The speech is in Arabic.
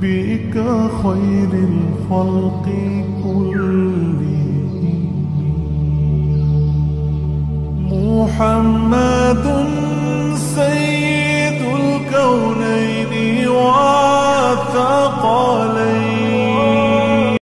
حبيبك خير الخلق كلهم. محمد